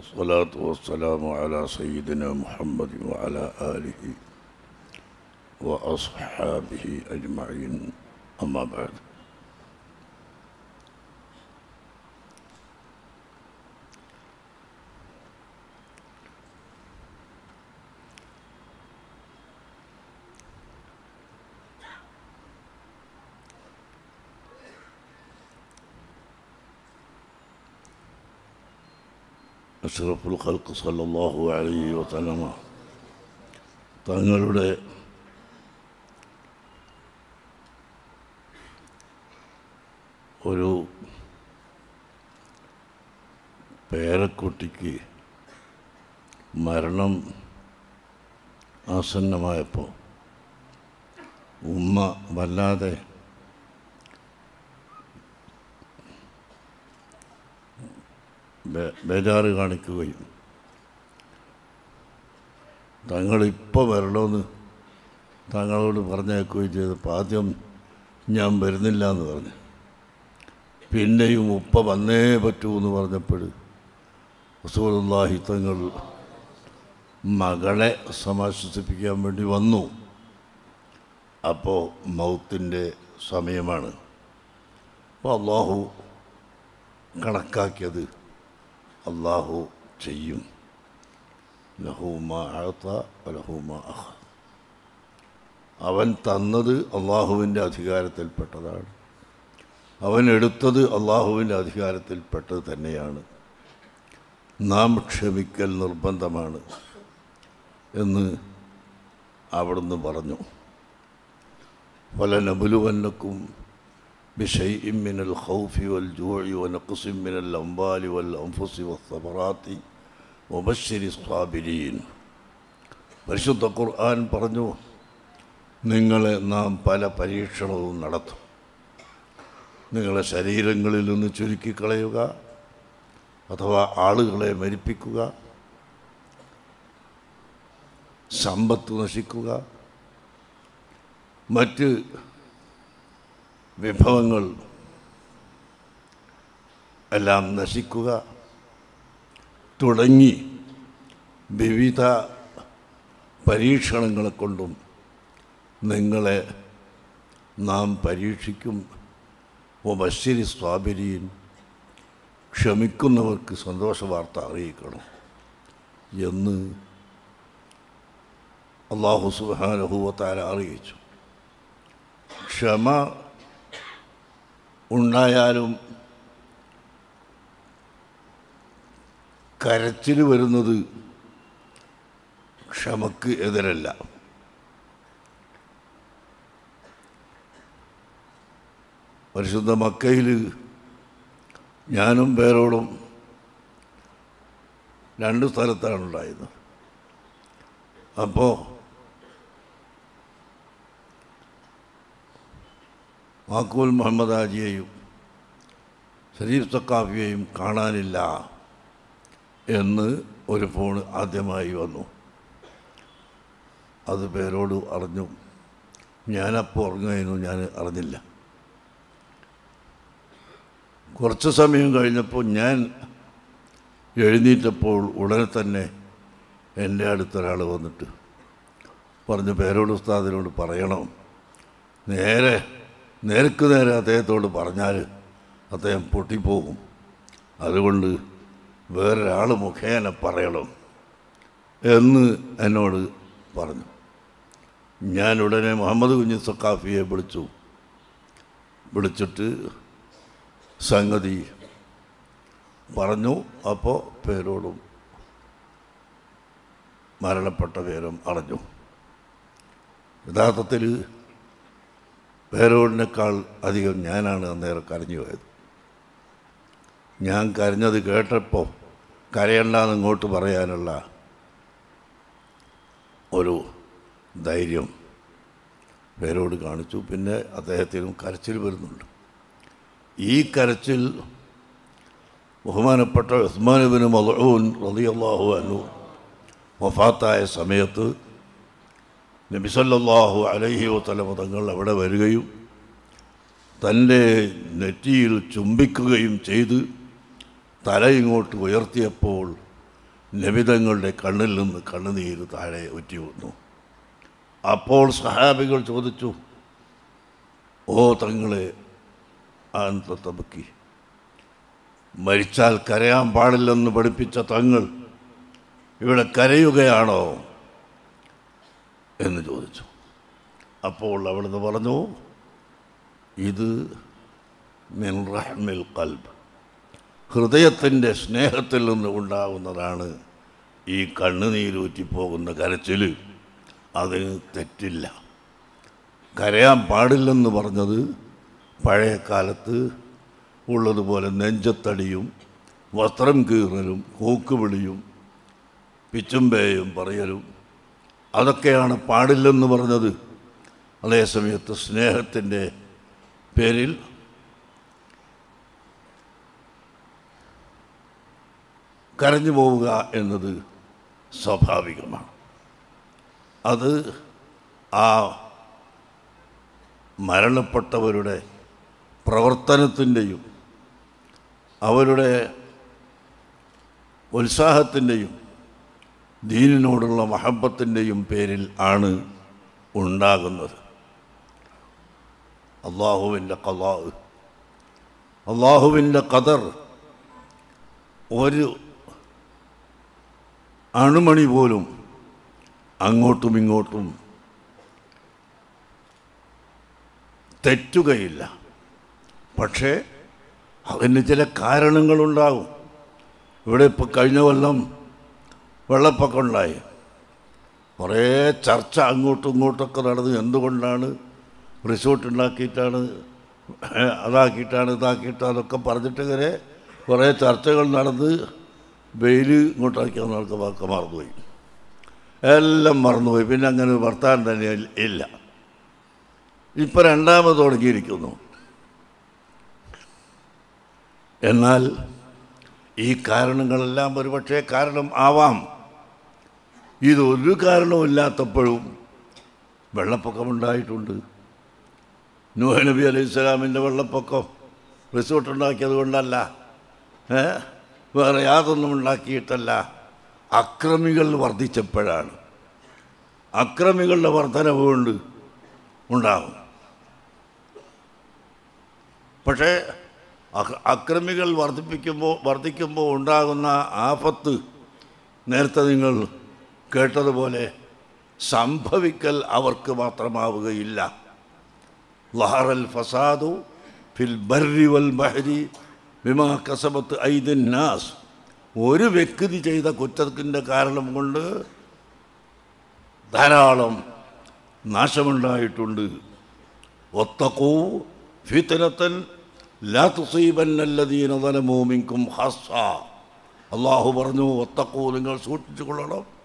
والصلاة والسلام على سيدنا محمد وعلى آله وأصحابه أجمعين. أما بعد. അഷ്റഫുൽ ഖൽക്ക് സല്ലല്ലാഹു അലൈഹി വസലമ തങ്ങളുടെ ഒരു പേരക്കുട്ടിക്ക് മരണം ആസന്നമായപ്പോൾ ഉമ്മ വല്ലാതെ ബേജാറ് കാണിക്കുകയും. തങ്ങളിപ്പോൾ വരണമെന്ന് തങ്ങളോട് പറഞ്ഞേക്കുകയും ചെയ്തപ്പോൾ ആദ്യം ഞാൻ വരുന്നില്ല എന്ന് പറഞ്ഞു. പിന്നെയും ഉപ്പ വന്നേ പറ്റൂ എന്ന് പറഞ്ഞപ്പോൾ റസൂലുള്ളാഹി തങ്ങൾ മകളെ സമാശ്വസിപ്പിക്കാൻ വേണ്ടി വന്നു. അപ്പോൾ മൗത്തിന്റെ സമയമാണ്. അപ്പോൾ അള്ളാഹു കണക്കാക്കിയത് അള്ളാഹു ചെയ്യും. ലഹൂമ അഴത്ത ലഹൂമ അഹ അവൻ തന്നത് അള്ളാഹുവിന്റെ അധികാരത്തിൽപ്പെട്ടതാണ്. അവൻ എടുത്തത് അള്ളാഹുവിന്റെ അധികാരത്തിൽപ്പെട്ടത് തന്നെയാണ്. നാം ക്ഷമിക്കൽ നിർബന്ധമാണ് എന്ന് അവിടുന്ന് പറഞ്ഞു. ഫലനബുലുവന്നക്കും بشيء من الخوف والجوع ونقص من الأموال والأنفس والثمرات وبشر الصابرين പരിശുദ്ധ ഖുർആൻ പറഞ്ഞു നിങ്ങളെ നാം പല പരീക്ഷണവും നടത്തും നിങ്ങളെ ശരീരങ്ങളിൽ നിന്ന് ചുരുക്കിക്കളയുക അഥവാ ആളുകളെ മരിപ്പിക്കുക സമ്പത്ത് നശിക്കുക മറ്റ് വിഭവങ്ങൾ എല്ലാം നശിക്കുക തുടങ്ങി വിവിധ പരീക്ഷണങ്ങളെ കൊണ്ടും നിങ്ങളെ നാം പരീക്ഷിക്കും. ഒബശ്ശരി സ്വാബിരിയും ക്ഷമിക്കുന്നവർക്ക് സന്തോഷ വാർത്ത അറിയിക്കണം എന്ന് അള്ളാഹു സുബാനഹുവത്താര അറിയിച്ചു. ക്ഷമ ഉണ്ടായാലും കരച്ചിൽ വരുന്നത് ക്ഷമക്ക് എതിരല്ല. പരിശുദ്ധ മക്കയിൽ ഞാനും പേരോളും രണ്ട് സ്ഥലത്താണ് ഉണ്ടായത് അപ്പോൾ മാക്കൂൽ മുഹമ്മദ് ഹാജിയെയും ഷരീഫ് സക്കാഫിയെയും കാണാനില്ല എന്ന് ഒരു ഫോൺ ആദ്യമായി വന്നു. അത് പേരോട് അറിഞ്ഞു. ഞാനപ്പോൾ ഉറങ്ങുകയായിരുന്നു ഞാൻ അറിഞ്ഞില്ല. കുറച്ച് സമയം കഴിഞ്ഞപ്പോൾ ഞാൻ എഴുന്നേറ്റപ്പോൾ ഉടനെ തന്നെ എന്റെ അടുത്തൊരാൾ വന്നിട്ട് പറഞ്ഞു പേരോട് ഉസ്താദിനോട് പറയണം. നേരെ നേർക്ക് നേരെ അദ്ദേഹത്തോട് പറഞ്ഞാൽ അദ്ദേഹം പൊട്ടിപ്പോകും. അതുകൊണ്ട് വേറൊരാൾ മുഖേന പറയണം എന്ന് എന്നോട് പറഞ്ഞു. ഞാൻ ഉടനെ മുഹമ്മദ് കുഞ്ഞു സക്കാഫിയെ വിളിച്ചു. വിളിച്ചിട്ട് സംഗതി പറഞ്ഞു. അപ്പോൾ പേരോടും മരണപ്പെട്ട പേരും അറിഞ്ഞു യഥാർത്ഥത്തിൽ പേരോടിനേക്കാൾ അധികം ഞാനാണ് അന്നേരം കരഞ്ഞു പോയത്. ഞാൻ കരഞ്ഞത് കേട്ടപ്പോൾ കരയണ്ടെന്ന് ഇങ്ങോട്ട് പറയാനുള്ള ഒരു ധൈര്യം പേരോട് കാണിച്ചു. പിന്നെ അദ്ദേഹത്തിനും കരച്ചിൽ വരുന്നുണ്ട്. ഈ കരച്ചിൽ ബഹുമാനപ്പെട്ട ഉസ്മാനുബിന് മലൂൻ റളിയല്ലാഹു അനു വഫാത്തായ സമയത്ത് നബിസല്ലാഹു അലൈഹി വത്തലമ തങ്ങൾ അവിടെ വരികയും തന്റെ നെറ്റിയിൽ ചുംബിക്കുകയും ചെയ്ത് തല ഇങ്ങോട്ട് ഉയർത്തിയപ്പോൾ നബിതങ്ങളുടെ കണ്ണിൽ നിന്ന് കണ്ണുനീര് താഴെ ഒറ്റി വന്നു. അപ്പോൾ സഹാബികൾ ചോദിച്ചു ഓ തങ്ങളെ ആന്തത്തബക്കി മരിച്ചാൽ കരയാൻ പാടില്ലെന്ന് പഠിപ്പിച്ച തങ്ങൾ ഇവിടെ കരയുകയാണോ? എന്ന് ചോദിച്ചു. അപ്പോൾ അവിടുന്ന് പറഞ്ഞു ഇത് മിൻ റഹ്മിൽ കൽബ് ഹൃദയത്തിന്റെ സ്നേഹത്തിൽ നിന്ന് ഉണ്ടാകുന്നതാണ് ഈ കണ്ണുനീരൂറ്റിപ്പോകുന്ന കരച്ചിൽ അതിന് തെറ്റില്ല. കരയാൻ പാടില്ലെന്ന് പറഞ്ഞത് പഴയ കാലത്ത് ഉള്ളതുപോലെ നെഞ്ചത്തടിയും വസ്ത്രം കീറലും കൂക്കുവിളിയും പിച്ചുമ്പേയും പറയലും അതൊക്കെയാണ് പാടില്ലെന്ന് പറഞ്ഞത്. അതേസമയത്ത് സ്നേഹത്തിന്റെ പേരിൽ കരഞ്ഞു പോവുക എന്നത് സ്വാഭാവികമാണ്. അത് ആ മരണപ്പെട്ടവരുടെ പ്രവർത്തനത്തിന്റെയും അവരുടെ ഉത്സാഹത്തിന്റെയും ദീനിനോടുള്ള മഹബത്തിന്റെയും പേരിൽ ആണ് ഉണ്ടാകുന്നത്. അള്ളാഹുവിന്റെ കലാവ് അള്ളാഹുവിന്റെ കതർ ഒരു അണുമണി പോലും അങ്ങോട്ടും ഇങ്ങോട്ടും തെറ്റുകയില്ല. പക്ഷേ അതിന് ചില കാരണങ്ങളുണ്ടാകും. ഇവിടെ ഇപ്പോൾ കഴിഞ്ഞ കൊല്ലം വെള്ളപ്പൊക്കം ഉണ്ടായി കുറേ ചർച്ച അങ്ങോട്ടും ഇങ്ങോട്ടൊക്കെ നടന്നു എന്തുകൊണ്ടാണ് റിസോർട്ട് ഉണ്ടാക്കിയിട്ടാണ് അതാക്കിയിട്ടാണ് ഇതാക്കിയിട്ടാണ് അതൊക്കെ പറഞ്ഞിട്ട് വരെ കുറേ ചർച്ചകൾ നടന്ന് വെയിൽ ഇങ്ങോട്ടാക്കിയ ആൾക്കൊക്കെ മറന്നുപോയി. എല്ലാം മറന്നുപോയി. പിന്നെ അങ്ങനെ വർത്താനം തന്നെ ഇല്ല. ഇപ്പം രണ്ടാമത് തുടങ്ങിയിരിക്കുന്നു. എന്നാൽ ഈ കാരണങ്ങളെല്ലാം ഒരുപക്ഷേ കാരണം ആവാം. ഇതൊരു കാരണവുമില്ലാത്തപ്പോഴും വെള്ളപ്പൊക്കമുണ്ടായിട്ടുണ്ട്. നൂഹ് നബി അലൈഹി സ്വലാമിന്റെ വെള്ളപ്പൊക്കം റിസോർട്ട് ഉണ്ടാക്കിയത് കൊണ്ടല്ല വേറെ യാതൊന്നും ഉണ്ടാക്കിയിട്ടല്ല. അക്രമികൾ വർദ്ധിച്ചപ്പോഴാണ്. അക്രമികളുടെ വർധനവ് കൊണ്ട് ഉണ്ടാകും പക്ഷേ അക്രമികൾ വർദ്ധിപ്പിക്കുമ്പോൾ വർദ്ധിക്കുമ്പോൾ ഉണ്ടാകുന്ന ആപത്ത് നേരത്തെ നിങ്ങൾ കേട്ടതുപോലെ സംഭവിക്കൽ അവർക്ക് മാത്രമാവുകയില്ല. ലഹറൽ ഫസാദു ഫിൽ ബർരി വൽ ബഹരി വിമാ കസബത്ത് ഐദിൻ നാസ്. ഒരു വ്യക്തി ചെയ്ത കുറ്റത്തിന്റെ കാരണം കൊണ്ട് ധാരാളം നാശമുണ്ടായിട്ടുണ്ട്. ഒത്തക്കൂ ഫിത്തനത്തൻ ലാ തുസീബന്നല്ലദീന തലമോമിങ്കും ഹസ അള്ളാഹു പറഞ്ഞു ഒത്തക്കൂ നിങ്ങൾ സൂക്ഷിച്ചു കൊള്ളണം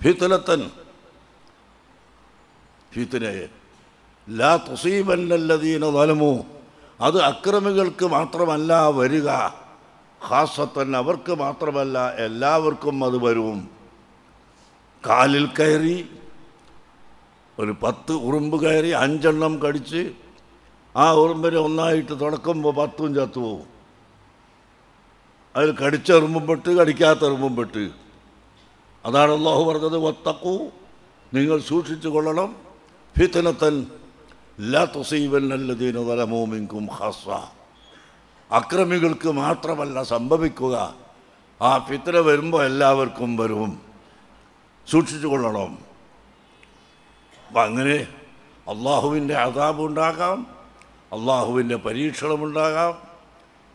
ഫിത്തലത്തൻ ഫിത്തനയെ ലാ തുസീബന്നല്ലതീന വലമു അത് അക്രമികൾക്ക് മാത്രമല്ല വരിക. ഹാസത്തൻ അവർക്ക് മാത്രമല്ല എല്ലാവർക്കും അത് വരും. കാലിൽ കയറി ഒരു പത്ത് ഉറുമ്പ് കയറി അഞ്ചെണ്ണം കടിച്ച് ആ ഉറുമ്പിനെ ഒന്നായിട്ട് തുടക്കുമ്പോൾ പത്തും ചത്തുപോകും അതിൽ കടിച്ച ഉറുമ്പും പെട്ട് കടിക്കാത്ത ഉറുമ്പും പെട്ട്. അതാണ് അള്ളാഹു പറഞ്ഞത് വത്തക്കു നിങ്ങൾ സൂക്ഷിച്ചു കൊള്ളണം. ഫിത്തനത്തൻ ലാ തുസീബൻ അല്ലദീന തലമോമിങ്കും ഹസ അക്രമികൾക്ക് മാത്രമല്ല സംഭവിക്കുക. ആ ഫിത്തന വരുമ്പോൾ എല്ലാവർക്കും വരും. സൂക്ഷിച്ചു കൊള്ളണം. അപ്പം അങ്ങനെ അള്ളാഹുവിന്റെ അതാപുണ്ടാകാം അള്ളാഹുവിന്റെ പരീക്ഷണമുണ്ടാകാം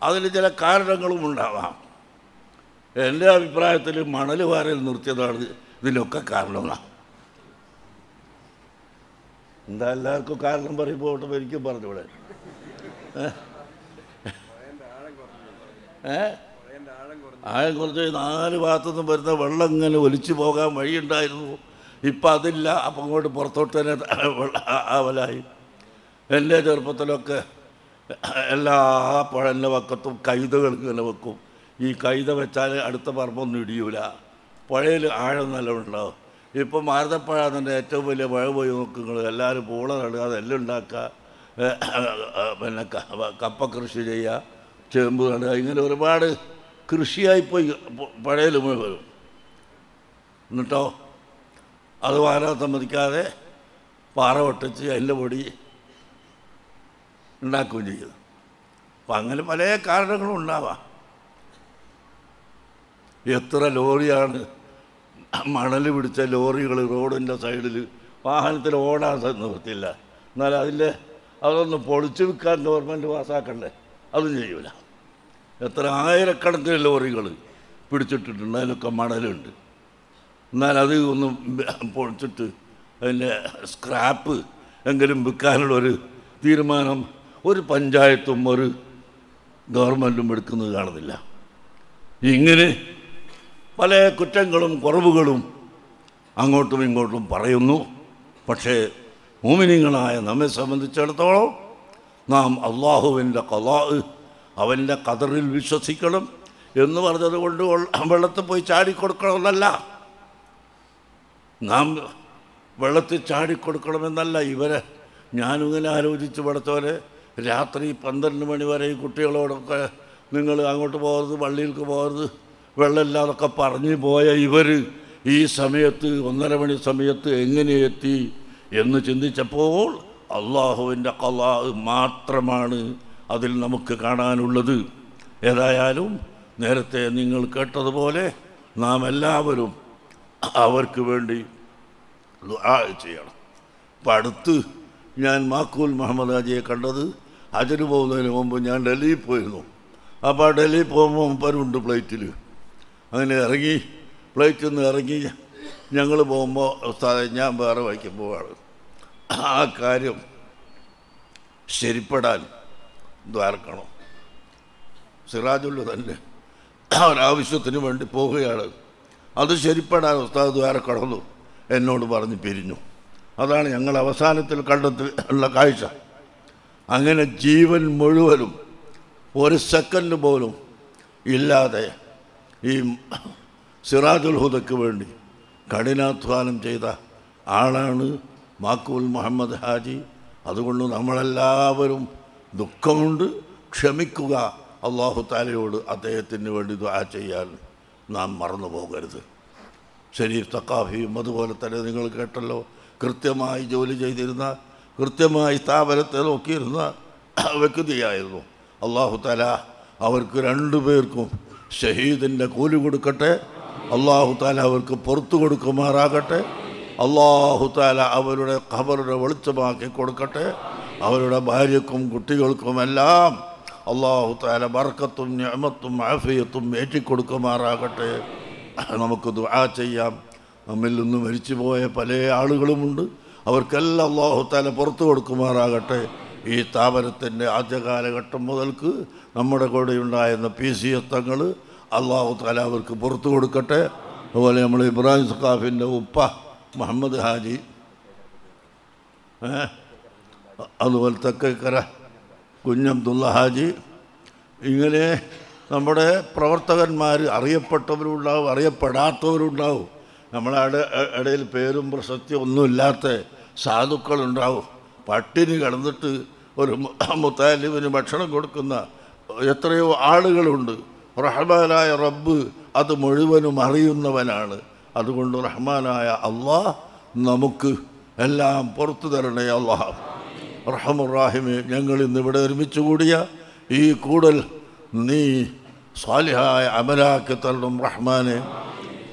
അതിന് ചില കാരണങ്ങളും ഉണ്ടാകാം എന്റെ അഭിപ്രായത്തിൽ മണൽ വാരൽ നിർത്തിയതാണ് ഇതിനൊക്കെ കാരണമെന്നാണ് എന്താ എല്ലാവർക്കും കാരണം പറയുമ്പോൾ എനിക്കും പറഞ്ഞൂടെ. ആഴം കുറച്ച് നാല് ഭാഗത്തുനിന്നും വരുന്ന വെള്ളം ഇങ്ങനെ ഒലിച്ചു പോകാൻ വഴിയുണ്ടായിരുന്നു. ഇപ്പം അതില്ല അപ്പം അങ്ങോട്ട് പുറത്തോട്ട് തന്നെ ആവലായി. എന്റെ ചെറുപ്പത്തിലൊക്കെ എല്ലാ പഴന്റെ വക്കത്തും കൈതകൾ ഇങ്ങനെ വെക്കും. ഈ കൈത വെച്ചാൽ അടുത്ത പറമ്പൊന്നും ഇടിയൂല. പുഴയിൽ ആഴം നല്ല ഉണ്ടോ ഇപ്പം മാരുതപ്പുഴ തന്നെ ഏറ്റവും വലിയ മഴ പോയി നോക്കുങ്ങൾ എല്ലാവരും പൂള നടുക അതെല്ലാം ഉണ്ടാക്കുക പിന്നെ കപ്പ കൃഷി ചെയ്യുക ചേമ്പ് നടുക ഇങ്ങനെ ഒരുപാട് കൃഷിയായിപ്പോയി പുഴയിൽ മുഴുവൻ എന്നിട്ടോ? അത് വാരാൻ സമ്മതിക്കാതെ പാറ പൊട്ടിച്ച് അതിന്റെ പൊടി ഉണ്ടാക്കുകയും ചെയ്തു അപ്പം അങ്ങനെ പല കാരണങ്ങളും ഉണ്ടാവാം. എത്ര ലോറിയാണ്? മണൽ പിടിച്ച ലോറികൾ റോഡിന്റെ സൈഡിൽ വാഹനത്തിൽ ഓടാൻ നിവൃത്തില്ല എന്നാൽ അതിന്റെ അതൊന്ന് പൊളിച്ചു വിൽക്കാൻ ഗവൺമെന്റ് പാസ്സാക്കണ്ടേ? അതും ചെയ്യൂല. എത്ര ആയിരക്കണക്കിന് ലോറികൾ പിടിച്ചിട്ടിട്ടുണ്ട്. അതിലൊക്കെ മണലുണ്ട്. എന്നാൽ അത് ഒന്ന് പൊളിച്ചിട്ട് അതിന്റെ സ്ക്രാപ്പ് എങ്കിലും വിൽക്കാനുള്ളൊരു തീരുമാനം ഒരു പഞ്ചായത്തും ഒരു ഗവൺമെന്റും എടുക്കുന്നത് കാണുന്നില്ല. ഇങ്ങനെ പല കുറ്റങ്ങളും കുറവുകളും അങ്ങോട്ടും ഇങ്ങോട്ടും പറയുന്നു. പക്ഷേ മോമിനിങ്ങളായ നമ്മെ സംബന്ധിച്ചിടത്തോളം നാം അള്ളാഹുവിന്റെ കലാ അവന്റെ കതറിൽ വിശ്വസിക്കണം എന്ന് പറഞ്ഞത് കൊണ്ട് വെള്ളത്തിൽ പോയി ചാടിക്കൊടുക്കണമെന്നല്ല. നാം വെള്ളത്തിൽ ചാടിക്കൊടുക്കണമെന്നല്ല. ഇവരെ ഞാനിങ്ങനെ ആലോചിച്ച് പഠിച്ചവരെ രാത്രി പന്ത്രണ്ട് മണി വരെ ഈ കുട്ടികളോടൊക്കെ നിങ്ങൾ അങ്ങോട്ട് പോകരുത് പള്ളിയിലേക്ക് പോകരുത്. വെള്ളമില്ലാതൊക്കെ പറഞ്ഞു പോയ ഇവർ ഈ സമയത്ത് ഒന്നര മണി സമയത്ത് എങ്ങനെ എത്തി എന്ന് ചിന്തിച്ചപ്പോൾ അള്ളാഹുവിന്റെ കലാ മാത്രമാണ് അതിൽ നമുക്ക് കാണാനുള്ളത്. ഏതായാലും നേരത്തെ നിങ്ങൾ കേട്ടതുപോലെ നാം എല്ലാവരും അവർക്ക് വേണ്ടി ചെയ്യണം. അപ്പം അടുത്ത് ഞാൻ മാക്കൂൽ മുഹമ്മദ് ഹാജിയെ കണ്ടത് ഹജന് പോകുന്നതിന് മുമ്പ് ഞാൻ ഡൽഹിയിൽ പോയിരുന്നു. അപ്പോൾ ഡൽഹിയിൽ പോകുമ്പോൾ മുമ്പരുണ്ട് ഫ്ലൈറ്റിൽ അങ്ങനെ ഇറങ്ങി പ്ലേറ്റിൽ നിന്ന് ഇറങ്ങി ഞങ്ങൾ പോകുമ്പോൾ ഞാൻ വേറെ വഴിക്ക് പോവാണ്. ആ കാര്യം ശരിപ്പെടാൻ ദ്വാരക്കണം. സിറാജുള്ള തന്നെ ഒരാവശ്യത്തിന് വേണ്ടി പോവുകയാണ്. അത് ശരിപ്പെടാൻ ഉസ്താദ് ദ്വാരക്കടന്നു എന്നോട് പറഞ്ഞ് പിരിഞ്ഞു. അതാണ് ഞങ്ങൾ അവസാനത്തിൽ കണ്ടെത്തി ഉള്ള കാഴ്ച. അങ്ങനെ ജീവൻ മുഴുവനും ഒരു സെക്കൻഡ് പോലും ഇല്ലാതെ ഈ സിറാജുൽ ഹുദയ്ക്ക് വേണ്ടി കഠിനാധ്വാനം ചെയ്ത ആളാണ് മാക്കൂൽ മുഹമ്മദ് ഹാജി. അതുകൊണ്ട് നമ്മളെല്ലാവരും ദുഃഖമുണ്ട്. ക്ഷമിക്കുക. അള്ളാഹു താലയോട് അദ്ദേഹത്തിന് വേണ്ടി ദ്വാ ചെയ്യാൻ നാം മറന്നു പോകരുത് ഷരീഫ് തക്കാഫിയും അതുപോലെ തന്നെ നിങ്ങൾ കേട്ടല്ലോ കൃത്യമായി ജോലി ചെയ്തിരുന്ന കൃത്യമായി സ്ഥാപനത്തെ നോക്കിയിരുന്ന വ്യക്തിയായിരുന്നു അള്ളാഹു തല അവർക്ക് രണ്ടു പേർക്കും ഷഹീദിന്റെ കൂലി കൊടുക്കട്ടെ. അള്ളാഹു താല അവർക്ക് പുറത്തു കൊടുക്കുമാറാകട്ടെ. അള്ളാഹു താല അവരുടെ ഖബറുടെ വെളിച്ചമാക്കി കൊടുക്കട്ടെ. അവരുടെ ഭാര്യക്കും കുട്ടികൾക്കുമെല്ലാം അള്ളാഹു താല ബർക്കത്തും ഞമത്തും ആഫിയത്തും ഏറ്റിക്കൊടുക്കുമാറാകട്ടെ നമുക്ക് ദുആ ചെയ്യാം. നമ്മിൽ നിന്ന് മരിച്ചുപോയ പല ആളുകളുമുണ്ട്. അവർക്കെല്ലാം അള്ളാഹു താല പുറത്തു കൊടുക്കുമാറാകട്ടെ. ഈ സ്ഥാപനത്തിന്റെ ആദ്യ കാലഘട്ടം മുതൽക്ക് നമ്മുടെ കൂടെ ഉണ്ടായിരുന്ന പി സി എത്തങ്ങൾ അള്ളാഹു താല അവർക്ക് പുറത്തു കൊടുക്കട്ടെ അതുപോലെ നമ്മൾ ഇബ്രാഹിം സഖാഫിന്റെ ഉപ്പ മുഹമ്മദ് ഹാജി? അതുപോലെ തെക്കേക്കര കുഞ്ഞബ്ദുള്ള ഹാജി ഇങ്ങനെ നമ്മുടെ പ്രവർത്തകന്മാർ അറിയപ്പെട്ടവരുണ്ടാവും അറിയപ്പെടാത്തവരുണ്ടാവും നമ്മളെ ഇടയിൽ പേരും പ്രശസ്തിയും ഒന്നുമില്ലാത്ത സാധുക്കളുണ്ടാവും പട്ടിണി കിടന്നിട്ട് ഒരു മുത്താലിബിന് ഭക്ഷണം കൊടുക്കുന്ന എത്രയോ ആളുകളുണ്ട്. റഹ്മാനായ റബ്ബ് അത് മുഴുവനും അറിയുന്നവനാണ്. അതുകൊണ്ട് റഹ്മാനായ അള്ളാഹ് നമുക്ക് എല്ലാം പുറത്തു തരണേ അള്ളാഹ്. റഹമുറാഹിമെ ഞങ്ങൾ ഇന്ന് ഇവിടെ ഒരുമിച്ച് കൂടിയ ഈ കൂടൽ നീ സ്വാലിഹായ അമലാക്കി തരണം റഹ്മാനെ.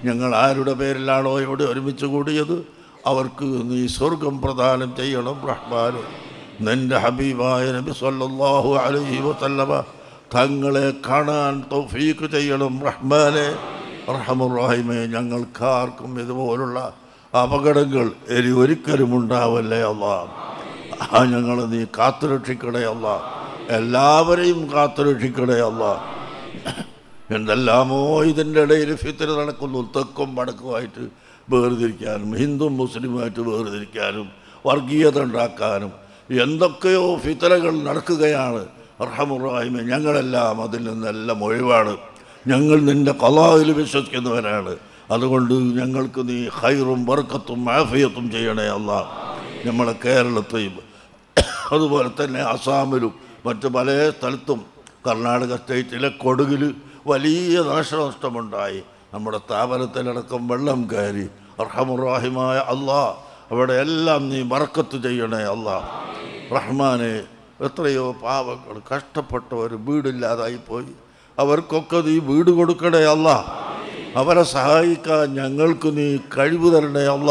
ഞങ്ങൾ ആരുടെ പേരിലാണോ ഇവിടെ ഒരുമിച്ച് കൂടിയത്? അവർക്ക് നീ സ്വർഗം പ്രദാനം ചെയ്യണം റഹ്മാനെ. നിന്റെ ഹബീബായ നബി സല്ലല്ലാഹു അലൈഹി വസല്ലമ തങ്ങളെ കാണാൻ തൗഫീക്ക് ചെയ്യണം. റഹ്മാനെ റഹമുറാഹിമെ ഞങ്ങൾക്കാർക്കും ഇതുപോലുള്ള അപകടങ്ങൾ ഇനി ഒരിക്കലും ഉണ്ടാവല്ലേ അള്ളാ. ആ ഞങ്ങൾ നീ കാത്തുരക്ഷിക്കണേ അല്ല എല്ലാവരെയും കാത്തുരക്ഷിക്കണേ അല്ല എന്തെല്ലാമോ ഇതിന്റെ ഇടയിൽ ഫിത്തിന് നടക്കുന്നു. തെക്കും വടക്കുമായിട്ട് വേർതിരിക്കാനും ഹിന്ദു മുസ്ലിമായിട്ട് വേർതിരിക്കാനും വർഗീയത ഉണ്ടാക്കാനും എന്തൊക്കെയോ ഫിത്തലകൾ നടക്കുകയാണ്. അർഹമുറായ്മ ഞങ്ങളെല്ലാം അതിൽ നിന്നെല്ലാം ഒഴിവാണ്. ഞങ്ങൾ നിന്റെ കലാവിൽ വിശ്വസിക്കുന്നവരാണ്. അതുകൊണ്ട് ഞങ്ങൾക്ക് നീ ഹൈറും വർക്കത്തും മാഫിയത്തും ചെയ്യണേ അല്ല. നമ്മളെ കേരളത്തെയും അതുപോലെ തന്നെ അസാമിലും മറ്റ് പല സ്ഥലത്തും കർണാടക സ്റ്റേറ്റിലെ കൊടുകിൽ വലിയ നാശനഷ്ടമുണ്ടായി. നമ്മുടെ സ്ഥാപനത്തിലടക്കം വെള്ളം കയറി. അർഹമുറാഹിമായ അള്ളാഹ് അവിടെ എല്ലാം നീ വറക്കത്ത് ചെയ്യണേ അള്ളാ റഹ്മാനെ എത്രയോ പാവങ്ങൾ കഷ്ടപ്പെട്ടവർ വീടില്ലാതായി പോയി അവർക്കൊക്കെ നീ വീട് കൊടുക്കണേ അല്ല. അവരെ സഹായിക്കാൻ ഞങ്ങൾക്ക് നീ കഴിവ് തരണേ അല്ല.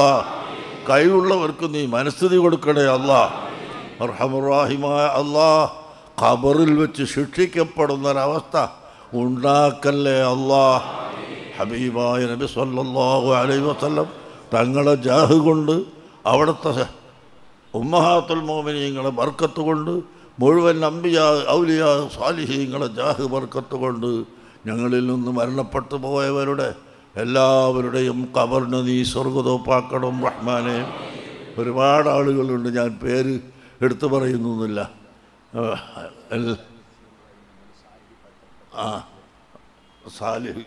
കഴിവുള്ളവർക്ക് നീ മനസ്ഥിതി കൊടുക്കണേ അല്ല. റഹമുറാഹിമായ അല്ലാ. ഖബറിൽ വെച്ച് ശിക്ഷിക്കപ്പെടുന്ന ശിക്ഷിക്കപ്പെടുന്നൊരവസ്ഥ ഉണ്ടാക്കല്ലേ അല്ലാ. ഹബീബായ നബി സല്ലല്ലാഹു അലൈഹി വസല്ലം തങ്ങളെ ജാഹ് കൊണ്ട് അവിടുത്തെ ഉമ്മഹാത്തുൽ മോമിനിയങ്ങളെ ബർക്കത്ത് കൊണ്ട് മുഴുവൻ അമ്പിയ ഔലിയ സ്വാലിഹീങ്ങളെ ജാഹ് ബർക്കത്ത് കൊണ്ട് ഞങ്ങളിൽ നിന്ന് മരണപ്പെട്ടു പോയവരുടെ എല്ലാവരുടെയും കബറിന് നീ സ്വർഗതോപ്പാക്കണം റഹ്മാനെ. ഒരുപാട് ആളുകളുണ്ട് ഞാൻ പേര് എടുത്തു പറയുന്നൊന്നുമില്ല. ആ, സാലിഹ്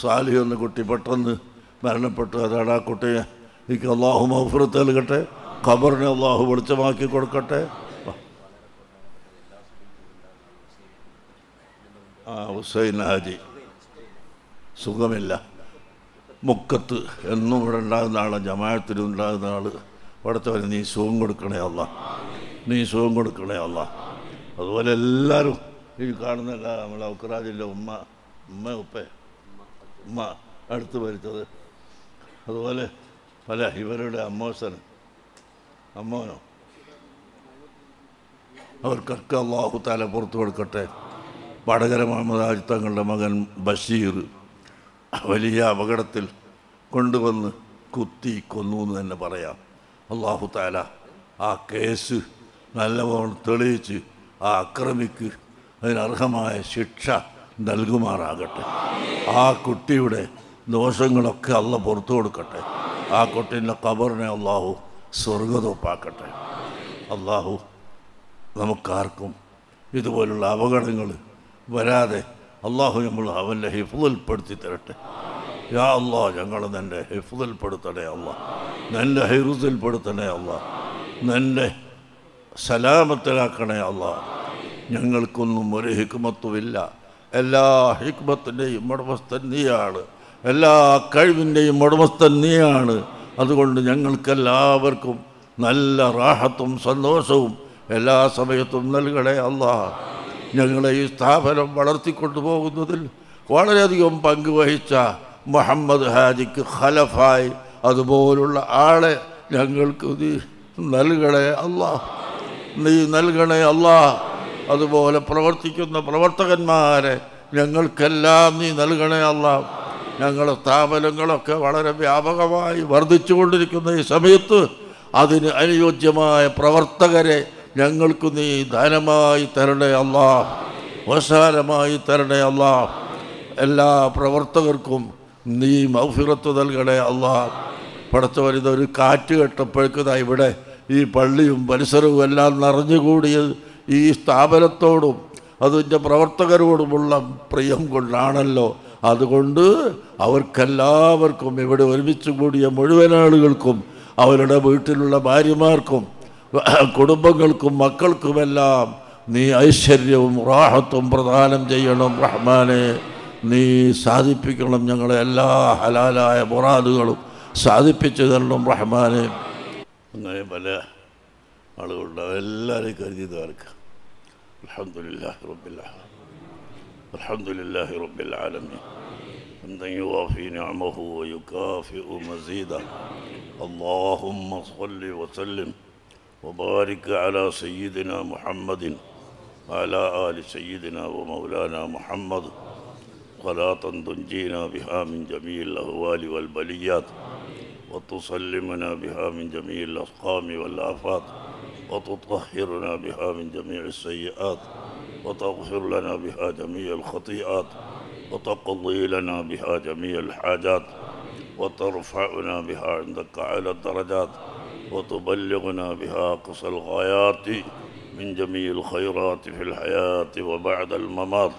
സാലിഹ് എന്ന കുട്ടി പെട്ടെന്ന് മരണപ്പെട്ടു. അതാണ് ആ കുട്ടിയെ എനിക്ക് അള്ളാഹു മഹഫുറത്ത് നൽകട്ടെ. ഖബറിനെ അള്ളാഹു വെളിച്ചമാക്കി കൊടുക്കട്ടെ. ആ ഹുസൈൻ ഹാജി. സുഖമില്ല. മുക്കത്ത് എന്നും ഇവിടെ ഉണ്ടാകുന്ന ആൾ ജമാഅത്തിൽ ഉണ്ടാകുന്ന ആൾ പഠിത്തവന് നീ സുഖം കൊടുക്കണേ അല്ല. നീ സുഖം കൊടുക്കണേ അല്ല. അതുപോലെ എല്ലാവരും ഈ കാണുന്ന എല്ലാ നമ്മളെ ഉക്രാജിന്റെ ഉമ്മ ഉമ്മ ഉപ്പ ഉമ്മ അടുത്ത് ഭരിച്ചത്. അതുപോലെ പല ഇവരുടെ അമ്മോസൻ അമ്മോനോ അവർക്കൊക്കെ അള്ളാഹു താല പുറത്തു കൊടുക്കട്ടെ. വടകര മുഹമ്മദ് ഹാജി തങ്ങളുടെ മകൻ ബഷീർ വലിയ അപകടത്തിൽ കൊണ്ടുവന്ന് കുത്തി കൊന്നു എന്ന് തന്നെ പറയാം. അള്ളാഹു താല ആ കേസ് നല്ലവണ്ണം തെളിയിച്ച് ആ അക്രമിക്ക് അതിനർഹമായ ശിക്ഷ നൽകുമാറാകട്ടെ. ആ കുട്ടിയുടെ ദോഷങ്ങളൊക്കെ അല്ല പുറത്തു കൊടുക്കട്ടെ. ആ കുട്ടീന്റെ കബറിനെ അള്ളാഹു സ്വർഗതൊപ്പാക്കട്ടെ അള്ളാഹു നമുക്കാർക്കും ഇതുപോലുള്ള അപകടങ്ങൾ വരാതെ അള്ളാഹു നമ്മൾ അവന്റെ ഹിഫുതൽപ്പെടുത്തി തരട്ടെ. യാ അള്ളാ ഞങ്ങൾ നിന്റെ ഹിഫുതൽപ്പെടുത്തണേ അല്ല നിന്റെ ഹിറുസിൽപ്പെടുത്തണേ അല്ല നിന്റെ സലാമത്തിലാക്കണേ അല്ല ഞങ്ങൾക്കൊന്നും ഒരു ഹിക്മത്തുമില്ല. എല്ലാ ഹിക്മത്തിന്റെയും ഉടമസ്ഥൻ നീയാണ്. എല്ലാ കഴിവിന്റെയും ഉടമസ്ഥൻ നീയാണ്. അതുകൊണ്ട് ഞങ്ങൾക്കെല്ലാവർക്കും നല്ല റാഹത്തും സന്തോഷവും എല്ലാ സമയത്തും നൽകണേ അല്ലാ ഞങ്ങളെ ഈ സ്ഥാപനം വളർത്തിക്കൊണ്ടുപോകുന്നതിൽ വളരെയധികം പങ്കുവഹിച്ച മുഹമ്മദ് ഹാജിക്ക് ഖലഫായി അതുപോലുള്ള ആളെ ഞങ്ങൾക്ക് നീ നൽകണേ അല്ലാ നീ നൽകണേ അല്ലാ അതുപോലെ പ്രവർത്തിക്കുന്ന പ്രവർത്തകന്മാരെ ഞങ്ങൾക്കെല്ലാം നീ നൽകണേ അല്ലാ ഞങ്ങളുടെ സ്ഥാപനങ്ങളൊക്കെ വളരെ വ്യാപകമായി വർദ്ധിച്ചുകൊണ്ടിരിക്കുന്ന ഈ സമയത്ത് അതിന് അനുയോജ്യമായ പ്രവർത്തകരെ ഞങ്ങൾക്ക് നീ ധനമായി തരണേ അല്ലാ. വശാലമായി തരണേ അല്ലാ. എല്ലാ പ്രവർത്തകർക്കും നീ മൗഫിറത്ത് നൽകണേ അല്ലാ. പടച്ചവൻ ഇതൊരു കാറ്റ് കെട്ടപ്പോഴേക്കുതാ ഇവിടെ ഈ പള്ളിയും പരിസരവും എല്ലാം നിറഞ്ഞുകൂടിയത് ഈ സ്ഥാപനത്തോടും അതിന്റെ പ്രവർത്തകരോടുമുള്ള പ്രിയം കൊണ്ടാണല്ലോ അതുകൊണ്ട് അവർക്കെല്ലാവർക്കും ഇവിടെ ഒരുമിച്ച് കൂടിയ മുഴുവൻ ആളുകൾക്കും അവരുടെ വീട്ടിലുള്ള ഭാര്യമാർക്കും കുടുംബങ്ങൾക്കും മക്കൾക്കുമെല്ലാം നീ ഐശ്വര്യവും റാഹത്തും പ്രദാനം ചെയ്യണം റഹ്മാനെ. നീ സാധിപ്പിക്കണം ഞങ്ങളെ എല്ലാ ഹലാലായ മുറാദുകളും സാധിപ്പിച്ചു തരണം റഹ്മാനെ. അങ്ങനെ പല ആളുകളുണ്ട് എല്ലാവരെയും കരുതി തീർക്കുക അലഹമില്ല റബ്ബില്ല الحمد لله رب العالمين. حمدا يوافي نعمه ويكافئ مزيده. اللهم صل وسلم وبارك على سيدنا محمد وعلى آل سيدنا ومولانا محمد. صلاة تنجينا بها من جميع الأهوال والبليات وتسلمنا بها من جميع الأسقام والآفات وتطهرنا بها من جميع السيئات. وتغفر لنا بها جميع الخطيئات وتقضي لنا بها جميع الحاجات وترفعنا بها عندك على الدرجات وتبلغنا بها أقصى الغايات من جميع الخيرات في الحياة وبعد الممات.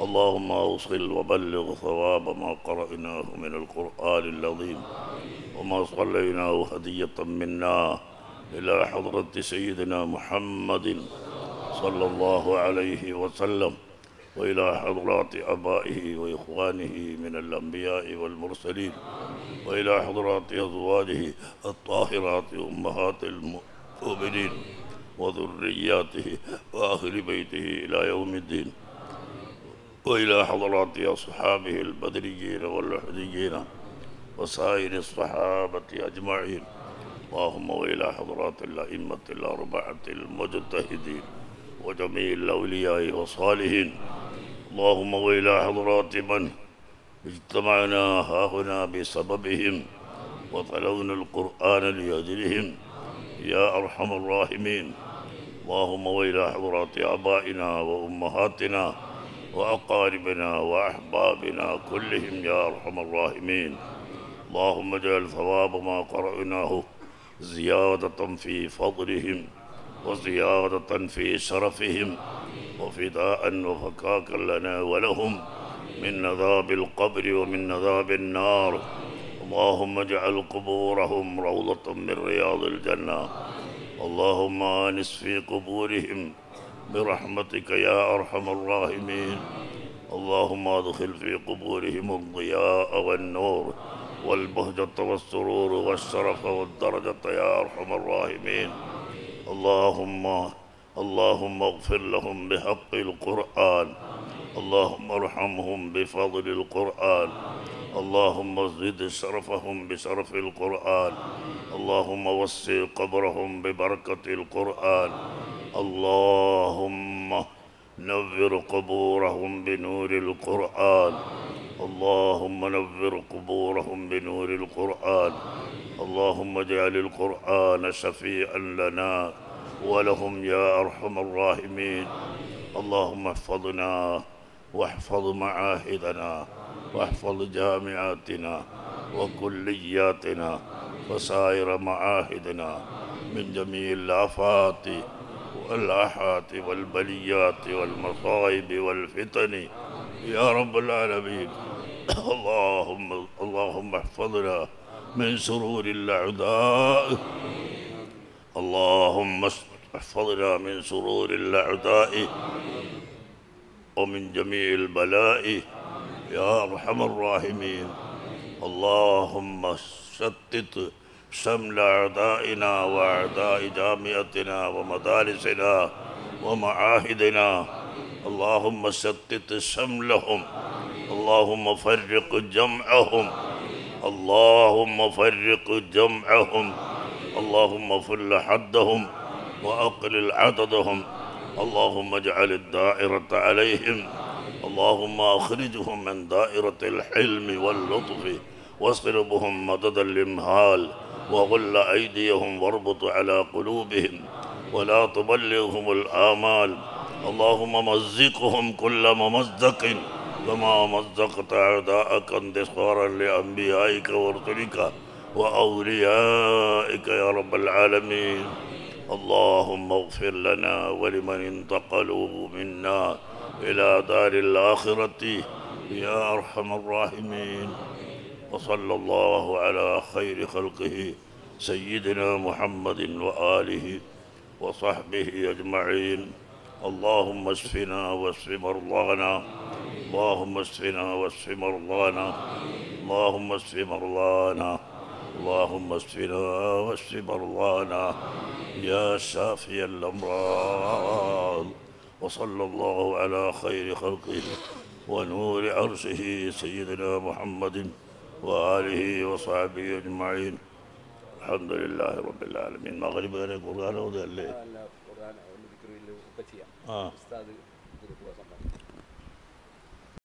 اللهم أوصل وبلغ ثواب ما قرأناه من القرآن العظيم وما صليناه هدية منا إلى حضرة سيدنا محمد صلى الله عليه وسلم وإلى حضرات أبائه وإخوانه من الأنبياء والمرسلين وإلى حضرات أزواجه الطاهرات أمهات المؤمنين وذرياته وأهل بيته إلى يوم الدين وإلى حضرات أصحابه البدريين والأحديين وسائر الصحابة أجمعين. اللهم وإلى حضرات الأئمة الأربعة المجتهدين. وجميع الأولياء والصالحين اللهم وإلى حضرات من اجتمعنا هاهنا بسببهم وتلونا القرآن لأجلهم يا أرحم الراحمين. اللهم وإلى حضرات آبائنا وأمهاتنا وأقاربنا وأحبابنا كلهم يا أرحم الراحمين. اللهم اجعل ثواب ما قرأناه زيادة في فضلهم. وزيادة في شرفهم وفداء وفكاكا لنا ولهم من عذاب القبر ومن عذاب النار. اللهم اجعل قبورهم روضة من رياض الجنة. اللهم آنس في قبورهم برحمتك يا أرحم الراحمين. اللهم ادخل في قبورهم الضياء والنور والبهجة والسرور والشرف والدرجة يا أرحم الراحمين. اللهم اللهم اغفر لهم بحق القرآن. اللهم ارحمهم بفضل القرآن. اللهم زد شرفهم بشرف القرآن. اللهم وسع قبرهم ببركة القرآن. اللهم نور قبورهم بنور القرآن. اللهم نور قبورهم بنور القرآن. اللهم اجعل القرآن شفيعا لنا ولهم يا أرحم الراحمين. اللهم احفظنا واحفظ معاهدنا واحفظ جامعاتنا وكلياتنا وسائر معاهدنا من جميع الآفات والآحات والبليات والمصائب والفتن. يا رب العالمين. اللهم اللهم احفظنا من شرور الأعداء. اللهم احفظنا من شرور الأعداء ومن جميع البلاء. يا أرحم الراحمين. اللهم شتت شمل أعدائنا وأعداء جامعتنا ومدارسنا ومعاهدنا. اللهم شتت شملهم. اللهم فرق جمعهم. اللهم فرق جمعهم. اللهم فل حدهم وأقلل عددهم اللهم اجعل الدائرة عليهم. اللهم أخرجهم من دائرة الحلم واللطف واصرفهم مدد الإمهال وغل أيديهم واربط على قلوبهم ولا تبلغهم الآمال. اللهم مزقهم كل ممزق. كما مزقت أعداءك انتصارا لأنبيائك ورسلك وأوليائك يا رب العالمين. اللهم اغفر لنا ولمن انتقلوا منا إلى دار الآخرة يا أرحم الراحمين. وصلى الله على خير خلقه سيدنا محمد وآله وصحبه أجمعين. اللهم اشفنا واشف مرضانا اللهم اسفنا واشف مرضانا. اللهم اسف مرضانا. اللهم اسفنا واشف مرضانا. يا شافي الامراض وصلى الله على خير خلقه ونور عرشه سيدنا محمد وآله وصحبه أجمعين. الحمد لله رب العالمين. مغرب غير القرآن وذا الليل؟